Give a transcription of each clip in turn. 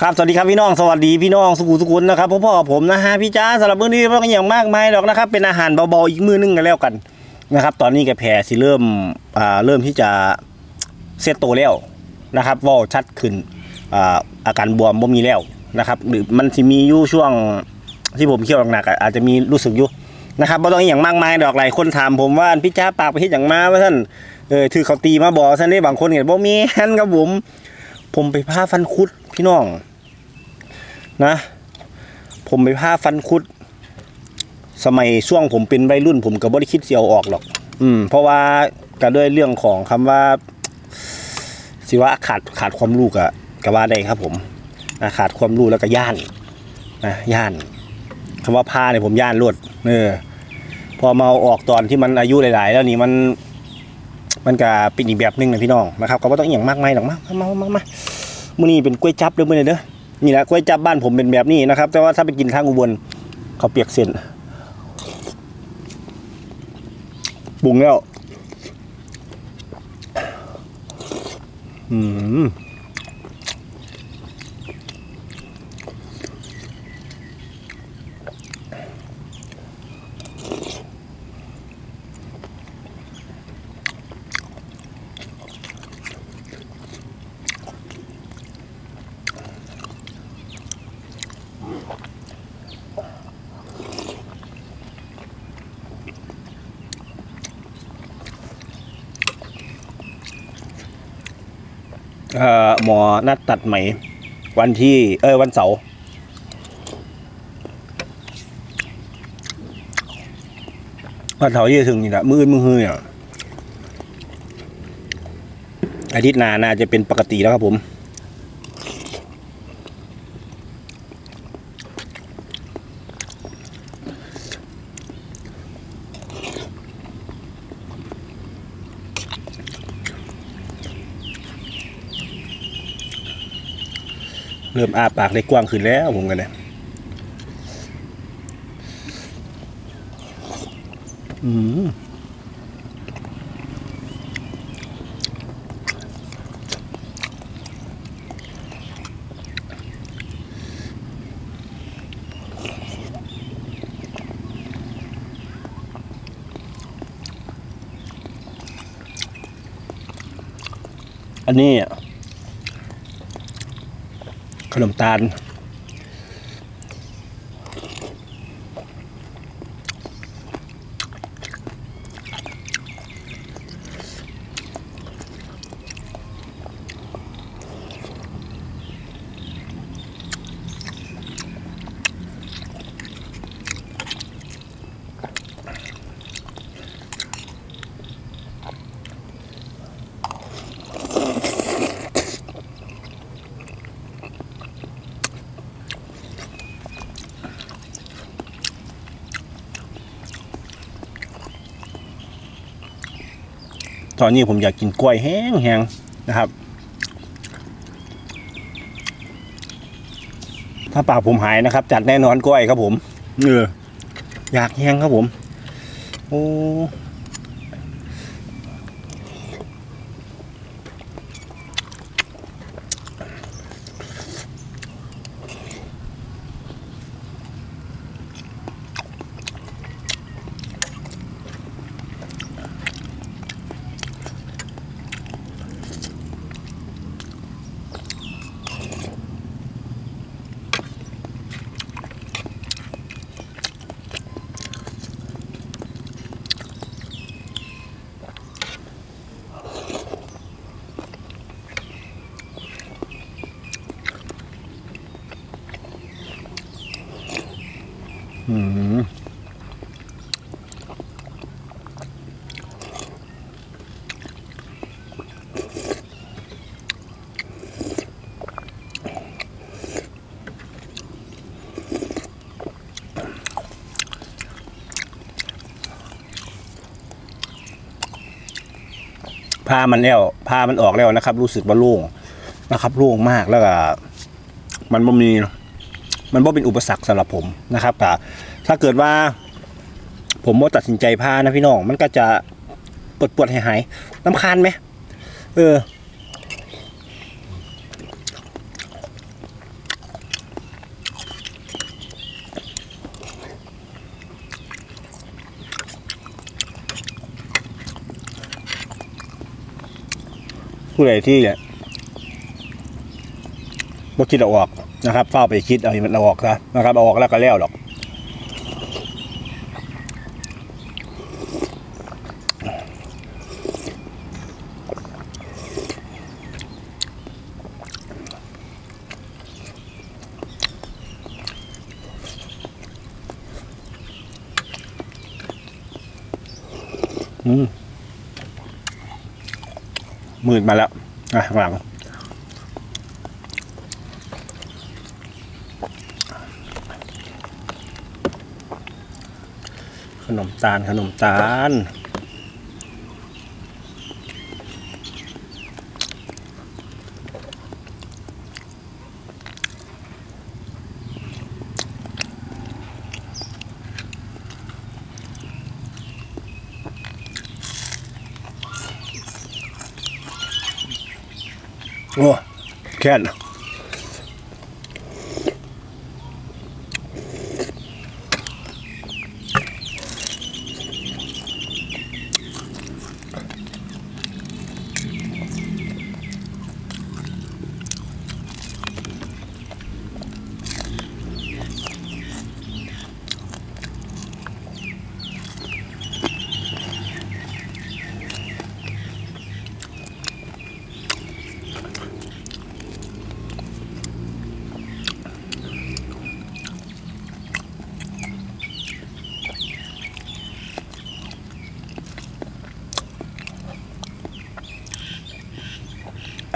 ครับสวัสดีครับพี่น้องสวัสดีพี่น้องสุขุสุขุนนะครับพ่อพ่อผมนะฮะพี่จ้าสำหรับมื้อนี้ไม่ต้องอย่างมากมายหรอกนะครับเป็นอาหารเบาๆอีกมื้อนึงกันแล้วกันนะครับ ตอนนี้แกแผลสิเริ่มอ่าเริ่มที่จะเซตโตแล้วนะครับว่าชัดขึ้นอ่าอาการบวมบ่มีแล้วนะครับหรือมันสิมีอยู่ช่วงที่ผมเคี่ยวหนักๆอะอาจจะมีรู้สึกอยู่นะครับไม่ต้องอย่างมากมายดอกหลายคนถามผมว่าพี่จ้าปากไปที่อย่างมาว่าท่านเออถือเขาตีมาบอกท่านได้บางคนเห็นบ่มีฮันครับผม ผมไปผ้าฟันคุดพี่น้อง นะ ผมไปผ้าฟันคุด สมัยช่วงผมเป็นวัยรุ่น ผมก็บ่ได้คิดเสียวออกหรอก อืม เพราะว่าก็ด้วยเรื่องของคำว่าสิว่าขาดขาดความรู้กะก็ว่าได้ครับ ผมนะขาดความรู้แล้วก็ย่านนะย่านคำว่าผ้าเนี่ยผมย่านรวดเออพอมาอาออกตอนที่มันอายุหลาย ๆ แล้วนี่มัน มันก็เป็นอีกแบบหนึงนะพี่น้องนะครับก็ไม่ต้องอย่างมากมายหรอกมามามามามามื้อนี้เป็นกล้วยจับเด้อมื้อนี้เด้อนี่แหละกล้วยจับบ้านผมเป็นแบบนี้นะครับ แต่ว่าถ้าไปกินทางอุบลเขาเปียกเส้นปรุงแล้วอืม หมอนัดตัดไหม วันที่เออวันเสาร์วันเสาร์ที่จะถึงนี่แหละมือมือฮือเฮียอาทิตย์หน้าน่าจะเป็นปกติแล้วครับผม เริ่มอ้าปากได้กว้างขึ้นแล้วผมกันเนี่ยอืมอันนี้ ขนมตาล ตอนนี้ผมอยากกินกล้วยแห้งๆนะครับ ถ้าปากผมหายนะครับ จัดแน่นอนกล้วยครับผมเอออยากแห้งครับผม โอ้ อืมผ้ามันแล้วผ้ามันออกแล้วนะครับ รู้สึกว่าโล่งนะครับโล่งมากแล้วก็มันบ่มี มันบ่เป็นอุปสรรคสำหรับผมนะครับแต่ถ้าเกิดว่า ผมว่าตัดสินใจพานะพี่น้องมันก็จะปวดปวดหายหายลำคาญไหมเออผู้ใดที่เนี่ย บ่คิดเอาออกนะครับเฝ้าไปคิดเอามันเอาออกซะนะครับเอาออกแล้วก็แล้วหรอกอืมมืดมาแล้วอะหลัง ขนมตาลขนมตาลโอ้แค่น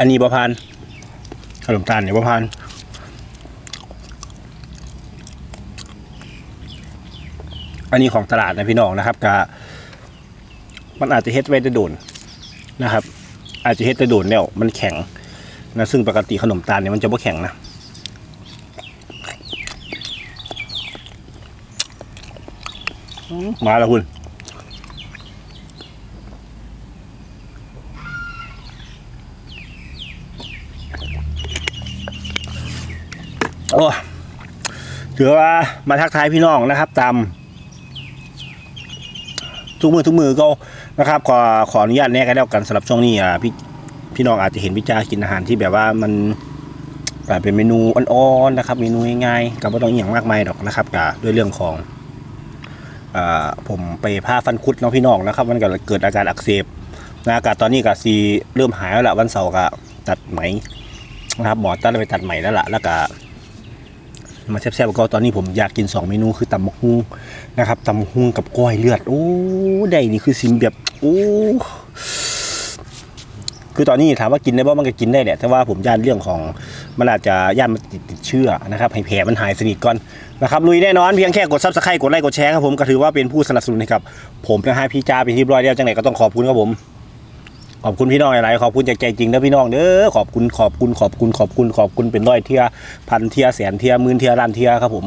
อันนี้ประพันขนมตาลเนี่ยประพันอันนี้ของตลาดนะพี่น้องนะครับกะมันอาจจะเฮ็ดไว้ได้โดนนะครับ อาจจะเฮ็ดได้โดนแล้วมันแข็งนะซึ่งปกติขนมตาลเนี่ยมันจะไม่แข็งนะมมาแล้วคุณ โอ้ถือว่ามาทักทายพี่น้องนะครับ ตามทุกมือทุกมือก็นะครับ ขอขออนุญาตแนะกันแล้วกันสำหรับช่วงนี้อะพี่พี่น้องอาจจะเห็นพิจากินอาหารที่แบบว่ามันอ่าเป็นเมนูอ่อนๆนะครับ เมนูง่ายๆกับไม่ต้องอย่างมากมายหรอกนะครับกับด้วยเรื่องของอผมไปผ้าฟันคุดน้องพี่น้องนะครับ มันก็เกิดอาการอักเสบนะอากาศตอนนี้ก็ซีเริ่มหายแล้วละวันเสาร์ก็ตัดไหมนะครับหมอตัดไปตัดไหมแล้วล่ะแล้วก็ มาแซ่บๆก็ตอนนี้ผมอยากกิน 2 เมนูคือตำมะฮุ่งนะครับตำมะฮุ่งกับก้อยเลือด โอ้ได้นี่คือซิมแบบโอ้คือตอนนี้ถามว่ากินได้บ่มันก็กินได้แหละแต่ว่าผมย่านเรื่องของมันอาจจะย่านมันติดติดเชื้อนะครับให้แผลมันหายสนิทก่อนนะครับลุยแน่นอนเพียงแค่กด subscribe กดไลค์กดแชร์ครับผมก็ถือว่าเป็นผู้สนับสนุนให้กับผมนะฮะพี่จ่าเป็นที่เรียบร้อยแล้วจังไหนก็ต้องขอบคุณครับผม ขอบคุณพี่น้องหลายๆขอบคุณจากใจจริงนะพี่น้องเด้อขอบคุณขอบคุณขอบคุณขอบคุณขอบคุณเป็นร้อยเทียพันเทียแสนเทียหมื่นเทียล้านเทียครับผม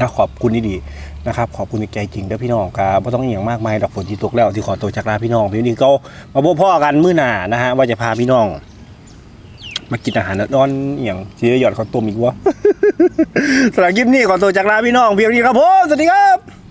นะขอบคุณดีๆนะครับขอบคุณจากใจจริงเด้อพี่น้องครับไม่ต้องอหย่างมากมายดอกฝนที่ตกแล้วที่ขอตัวจากลาพี่น้องพี่นี้ก็มาพบพ่อกันมื้อหน้านะฮะว่าจะพาพี่น้องมากินอาหารนอนอหย่างเสียหยอดข้าวต้มอีกวะสำหรับคลิปนี้ขอตัวจากลาพี่น้องเพียงนี้ครับผมสวัสดีครับ